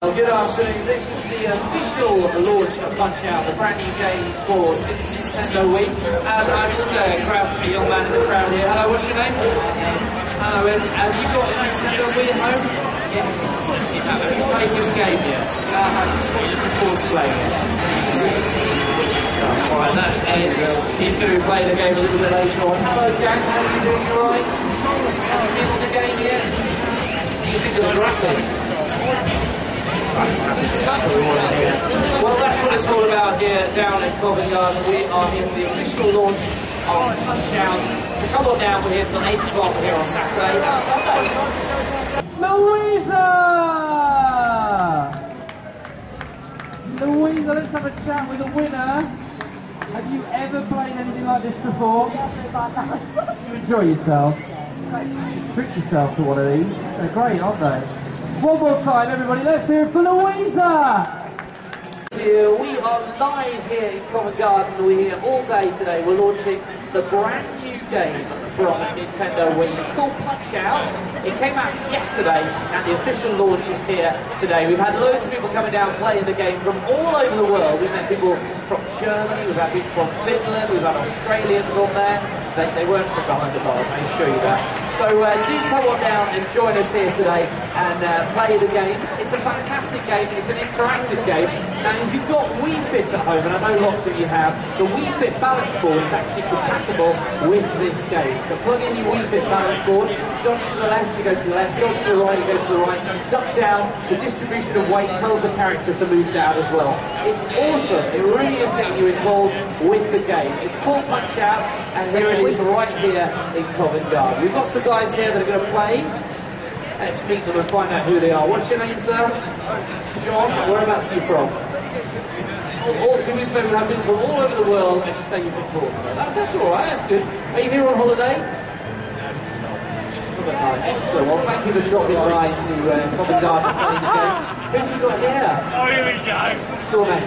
Well, good afternoon. This is the official launch of Punch Out, the brand new game for Nintendo Wii. And I'm just uh, crowd a young man in the crowd here. Hello, what's your name? Hello, Ed. Have you got a Nintendo Wii at home? Yeah. Have you played this game yet? Uh, I'm just looking forward to playing. Alright, that's Ed. He's going to be playing the game a little bit later on. Hello, gang. How are you doing? You alright? Have you been on the game yet? You think of the graphics? Well, that's what it's all about here down in Covent Garden. We are in the official launch of Out. So come on down, we're here till 8 o'clock here on Saturday. Louisa! Louisa, let's have a chat with the winner. Have you ever played anything like this before? You enjoy yourself? You should treat yourself to one of these. They're great, aren't they? One more time, everybody. Let's hear it for Louisa. We are live here in Covent Garden. We're here all day today. We're launching the brand new game from Nintendo Wii. It's called Punch Out. It came out yesterday, and the official launch is here today. We've had loads of people coming down playing the game from all over the world. We've had people from Germany, we've had people from Finland, we've had Australians on there. They, they weren't from behind the bars, I assure you that. So uh, do come on down and join us here today and uh, play the game. It's a fantastic game. It's an interactive game. Now, if you've got Wii Fit at home, and I know lots of you have, the Wii Fit balance board is actually compatible with this game. So plug in your Wii Fit balance board, dodge to the left, you go to the left, dodge to the right, you go to the right, duck down. The distribution of weight tells the character to move down as well. It's awesome. It really is getting you involved with the game. It's called Punch Out, and here it is right here in Covent Garden. We've got some guys here that are going to play. Let's meet them and find out who they are. What's your name, sir? John. Whereabouts are you from? All, can you say we have people from all over the world and you say you're from Portsmouth? That's, that's all right, that's good. Are you here on holiday? The. Excellent. Well, thank you for dropping by to uh, Covent Garden. Who have you got here? Oh, here we go. Mate.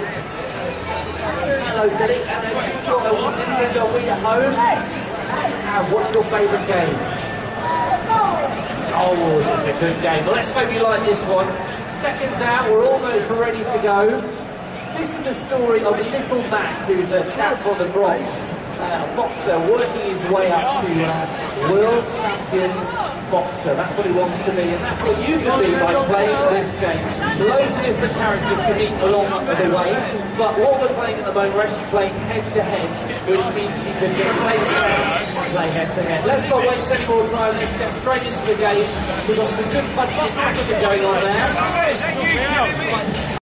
Hello, Billy. You've got a Nintendo Wii at home. What's your favourite game? Star Wars is a good game. Let's hope you like this one. Seconds out, we're almost ready to go. This is the story of Little Mac, who's a chap from the Bronx, uh, boxer working his way up to uh, world champion boxer. That's what he wants to be, and that's what you can be by playing this game. Loads of different characters to meet along the way, but what we're playing at the moment, we're actually playing head to head, which means you can get placed play head to head. Let's not waste any more time, let's get straight into the game. We've got some good fun action going on there.